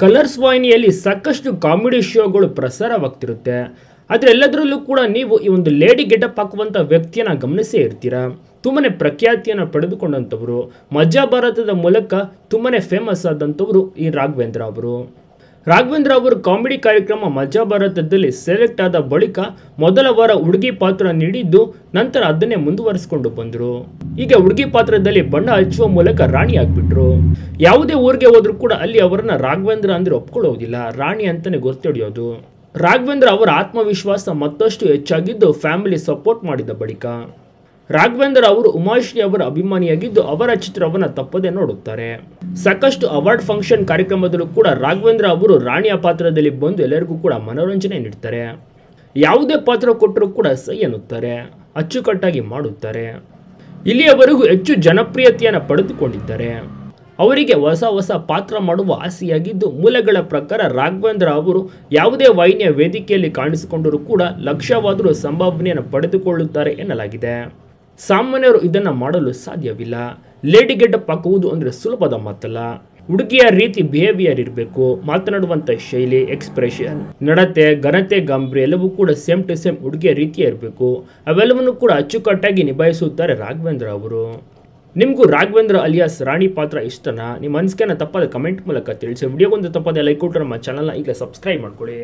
Colours ವಾಹಿನಿಯಲ್ಲಿ ಸಾಕಷ್ಟು comedy ಶೋಗಳು ಪ್ರಸಾರವಾಗ್ತಿರುತ್ತೆ. ಆದರೆ ಎಲ್ಲದರಲ್ಲೂ ಕೂಡ ನೀವು ಈ ಒಂದು ಲೇಡಿ ಗೆಟಪ್ ಹಾಕುವಂಥ ವ್ಯಕ್ತಿಯನ್ನು ಗಮನಿಸೇ ಇರ್ತೀರಾ? ತುಂಬಾ ಪ್ರಖ್ಯಾತಿಯನ್ನು ಪಡೆದುಕೊಂಡಂಥವರು. ಮಜಾ ಭಾರತದ ಮೂಲಕ ತುಂಬಾ ಫೇಮಸ್ ಆದಂಥವರು ಈ ರಾಘವೇಂದ್ರ ಅವರು. ರಾಘವೇಂದ್ರ ಅವರು ಕಾಮಿಡಿ ಕಾರ್ಯಕ್ರಮ ಮಜಾ ಭಾರತದಲ್ಲಿ ಸೆಲೆಕ್ಟ್ ಆದ ಬಳಿಕ ಮೊದಲ ವಾರ ಹುಡುಗಿ ಪಾತ್ರ ನೀಡಿದ್ದು, ನಂತರ ಅದನ್ನೇ ಮುಂದುವರಿಸಿಕೊಂಡು ಬಂದರು. ಈಗ ಹುಡುಗಿ ಪಾತ್ರದಲ್ಲಿ ಬಣ್ಣ ಹಚ್ಚುವ ಮೂಲಕ ರಾಣಿ ಆಗ್ಬಿಟ್ರು. ಯಾವುದೇ ಊರಿಗೆ ಹೋದ್ರೂ ಕೂಡ ಅಲ್ಲಿ ಅವರನ್ನ ರಾಘವೇಂದ್ರ ಅಂದ್ರೆ ಒಪ್ಕೊಳ್ಳೋದಿಲ್ಲ. ರಾಣಿ ಅಂತಾನೆ ಗೊತ್ತಿಡಿಯೋದು. ರಾಘವೇಂದ್ರ ಅವರ ಆತ್ಮವಿಶ್ವಾಸ ಮತ್ತಷ್ಟು ಹೆಚ್ಚಾಗಿದ್ದು ಫ್ಯಾಮಿಲಿ ಸಪೋರ್ಟ್ ಮಾಡಿದ ಬಳಿಕ. ರಾಘವೇಂದ್ರ ಅವರು ಉಮಾಶ್ರೀ ಅವರ ಅಭಿಮಾನಿಯಾಗಿದ್ದು ಅವರ ಚಿತ್ರವನ್ನು ತಪ್ಪದೆ ನೋಡುತ್ತಾರೆ. ಸಾಕಷ್ಟು ಅವಾರ್ಡ್ ಫಂಕ್ಷನ್ ಕಾರ್ಯಕ್ರಮದಲ್ಲೂ ಕೂಡ ರಾಘವೇಂದ್ರ ಅವರು ರಾಣಿಯ ಪಾತ್ರದಲ್ಲಿ ಬಂದು ಎಲ್ಲರಿಗೂ ಕೂಡ ಮನೋರಂಜನೆ ನೀಡ್ತಾರೆ. ಯಾವುದೇ ಪಾತ್ರ ಕೊಟ್ಟರೂ ಕೂಡ ಸೈ ಎನ್ನುತ್ತಾರೆ, ಅಚ್ಚುಕಟ್ಟಾಗಿ ಮಾಡುತ್ತಾರೆ. ಇಲ್ಲಿಯವರೆಗೂ ಹೆಚ್ಚು ಜನಪ್ರಿಯತೆಯನ್ನು ಪಡೆದುಕೊಂಡಿದ್ದಾರೆ. ಅವರಿಗೆ ಹೊಸ ಹೊಸ ಪಾತ್ರ ಮಾಡುವ ಆಸೆಯಾಗಿದ್ದು, ಮೂಲಗಳ ಪ್ರಕಾರ ರಾಘವೇಂದ್ರ ಅವರು ಯಾವುದೇ ವಾಹಿನಿಯ ವೇದಿಕೆಯಲ್ಲಿ ಕಾಣಿಸಿಕೊಂಡರೂ ಕೂಡ ಲಕ್ಷವಾದರೂ ಸಂಭಾವನೆಯನ್ನು ಪಡೆದುಕೊಳ್ಳುತ್ತಾರೆ ಎನ್ನಲಾಗಿದೆ. ಸಾಮಾನ್ಯರು ಇದನ್ನು ಮಾಡಲು ಸಾಧ್ಯವಿಲ್ಲ. ಲೇಡಿ ಗೆಡ್ಡಪ್ ಹಾಕುವುದು ಅಂದರೆ ಸುಲಭದ ಮಾತಲ್ಲ. ಹುಡುಗಿಯ ರೀತಿ ಬಿಹೇವಿಯರ್ ಇರಬೇಕು ಮಾತನಾಡುವಂಥ ಶೈಲಿ ಎಕ್ಸ್ಪ್ರೆಷನ್ ನಡತೆ, ಘನತೆ, ಗಾಂಭೀರ್ಯ ಎಲ್ಲವೂ ಕೂಡ ಸೇಮ್ ಟು ಸೇಮ್ ಹುಡುಗಿಯ ರೀತಿಯೇ ಇರಬೇಕು. ಅವೆಲ್ಲವನ್ನು ಕೂಡ ಅಚ್ಚುಕಟ್ಟಾಗಿ ನಿಭಾಯಿಸುತ್ತಾರೆ ರಾಘವೇಂದ್ರ ಅವರು. ನಿಮಗೂ ರಾಘವೇಂದ್ರ ಅಲಿಯಾಸ್ ರಾಣಿ ಪಾತ್ರ ಇಷ್ಟನಾ? ನಿಮ್ಮ ಅನಿಸಿಕೆನ ತಪ್ಪದ ಕಮೆಂಟ್ ಮೂಲಕ ತಿಳಿಸಿ. ವಿಡಿಯೋಗೊಂದು ತಪ್ಪದೆ ಲೈಕ್ ಕೊಟ್ಟರೆ ನಮ್ಮ ಚಾನಲ್ನ ಈಗ ಸಬ್ಸ್ಕ್ರೈಬ್ ಮಾಡ್ಕೊಳ್ಳಿ.